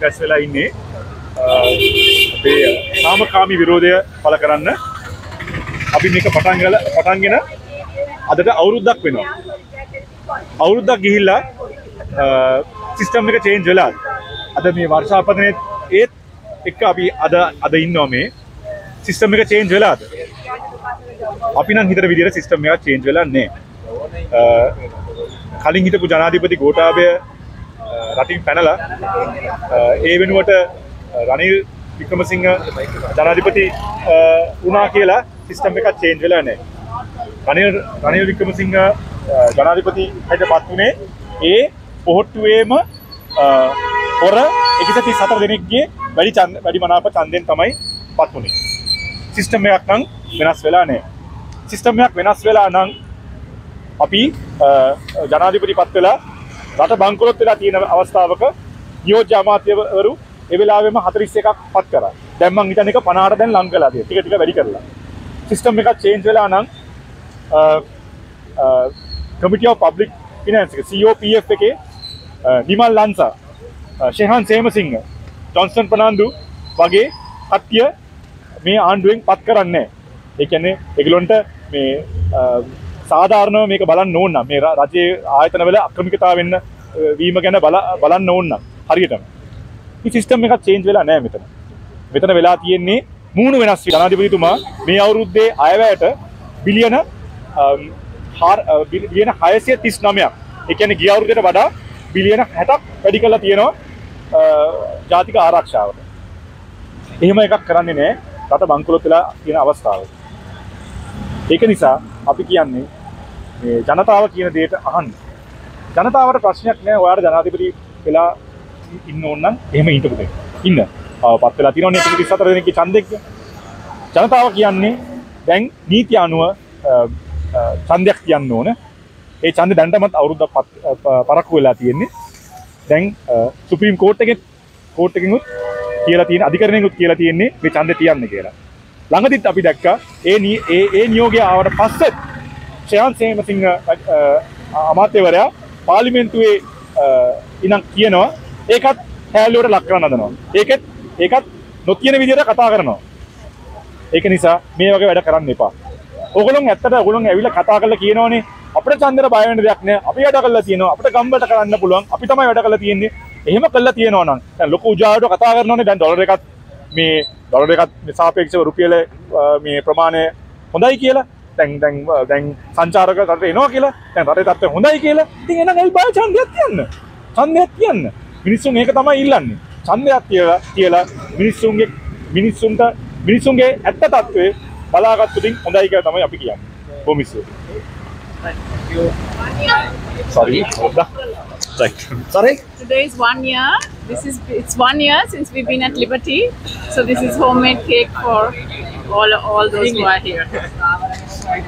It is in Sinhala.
රැස් වෙලා ඉන්නේ අපේ සාමකාමී විරෝධය පළ කරන්න. අපි මේක පටන්ගල පටන්ගෙන අදට අවුරුද්දක් වෙනවා. අවුරුද්දක් ගිහිල්ලා සිිස්ටම් එක චේන්ජ් වෙලා අද මේ වර්ෂාපතනය ඒත් එක්ක අපි අද අද ඉන්නවා මේ සිිස්ටම් එක චේන්ජ් වෙලාද? අපි නම් හිතර විදිර සිිස්ටම් එක චේන්ජ් වෙලන්නේ කලින් හිටපු ජනාධිපති ගෝටාබය රටින් පැනලා ඒ වෙනුවට රනිල් වික්‍රමසිංහ ජනාධිපති වනා කියලා සිිස්ටම් එකක් චේන්ජ් වෙලා නෑ රනිල් රනිල් වික්‍රමසිංහ ජනාධිපති හැට පත් වනේ ඒ පොහොට්ටුවේම හොර එකසති සතර දෙනෙක්ගේ වැඩි චන්ද වැඩි මනාප චන්දයෙන් තමයි පත් වනේ සිිස්ටම් එකක් නම් වෙනස් වෙලා නෑ සිිස්ටම්යක් වෙනස් වෙලා නං අපි ජනාධිපති පත් වෙලා රට බංකොලොත් වෙලා තියෙන අවස්ථාවක නියෝජ්‍ය අමාත්‍යවරු එවෙලාවෙම හතරිස් එකක් පත් කර දැම්මන් හිතන එක පනාට දැන් ලං කලා ටික ටික වැඩි කරලා. සිිස්ටම් එකක් චේන්ජ් වෙලා නම් කමිටියෝ පබ්ලික් ෆිනන්ස් එක COPF එකේ නිමල් ලන්සා ශයහන් සේමසිංහ ජොන්සන් පනාන්දු වගේ කට්ටිය මේ ආණ්ඩුවෙන් පත් කරන්න ඒකැන්නේ එගලොන්ට මේ සාධාරණව මේක බලන්න ඕන්න මේ රජයේ ආයතනවල අක්‍රමිකතා වෙන්න වීම ගැන බල බලන්න ඕන්න හරියටම. සිිස්ටම් එකක් චේන්ජ් වෙලා නෑ මෙතන. මෙතන වෙලා තියෙන්නේ මූුණු වෙනස් ජනාධිපතිතුමා මේ අවුරුද්දේ අයවැයට බිලියන බිලියන හයසය තිස් නමයක් එකන ගියවුරුදයට වඩා බිලියන හැටක් වැඩි කලා තියෙනවා ජාතික ආරක්ෂාවට. එහෙම එකක් කරන්නේ නෑ. රට බංකුලොත් වෙලා තියෙන අවස්ථාව. ඒක නිසා අපි කියන්නේ ජනතාව කියන දේට අහන්න. ජනතාවට ප්‍රශ්නයක් නෑ ඔයාට ජනාධිපති වෙලා ඉන්න ඕන්නම් එහෙම ඉටපුද ඉන්න. පත් වෙලා තින නෙ සතර දෙනෙක චන්දෙක් ජනතාව කියන්නේ දැන් නීති අනුව චන්දයක් කියන්න ඕන. ඒ චන්ද දැන්ටමත් අවුරුද්ධ පරක්කු වෙලා තියෙන්නේ. දැන් සුපීම් කෝට් එක කෝට් එකකුත් කියලා තියෙන අධිකරණයකුත් කියලා තියෙන්නේ මේ චන්ද තියන්න කියලා. ළඟදිත් අපි දැක්ක ඒ ඒ ඒ නියෝගය ආවට පස්සෙත් ශයන් සේමසිංහ අමාත්‍යවරයා පාලිමෙන්තුවේ ඉනම් කියනවා ඒකත් හැල්ලුවට ලක් කරන්න දනවා ඒකත් ඒකත් නොතියන විදියට කතා කරනවා. ඒක නිසා මේ වගේ වැඩ කරන්න එපා. ඔගොලොන් ඇත්තට ගොලොන් ඇවිල කතා කල කියනවනේ අපට චන්දර බයවන දෙයක්න අපි වැඩ කල තියෙන අපට ගම්බට කරන්න පුළුවන්. අපි තමයි වැඩ කල තියෙන්නේ. එහෙම කල්ල තියෙනවනම් ලොක උජාට කතා කරනවනේ දැන් ඩොලර එකත් මේ ඩොලර එකත් සාපේක්ෂව රුපියල මේ ප්‍රමාණය හොඳයි කියලා. දැන් දැන් දැන් සංචාරක රට එනවා කියලා? දැන් රටේ තත්ත්වය හොඳයි කියලා? ඉතින් එහෙනම් ඒ බය ඡන්දයක් තියන්න? ඡන්දයක් තියන්න. මිනිස්සුන් ඒක තමයි ඉල්ලන්නේ. ඡන්දයක් තියලා තියලා මිනිස්සුන්ගේ මිනිස්සුන්ට මිනිස්සුන්ගේ ඇත්ත තත්ත්වය බලාගත්තුටින් හොඳයි කියලා තමයි අපි කියන්නේ. කොමිස්සුව sorry right. Sorry? Today is one year. This is it's one year since we've been at Liberty. So this is homemade cake for all all those who are here.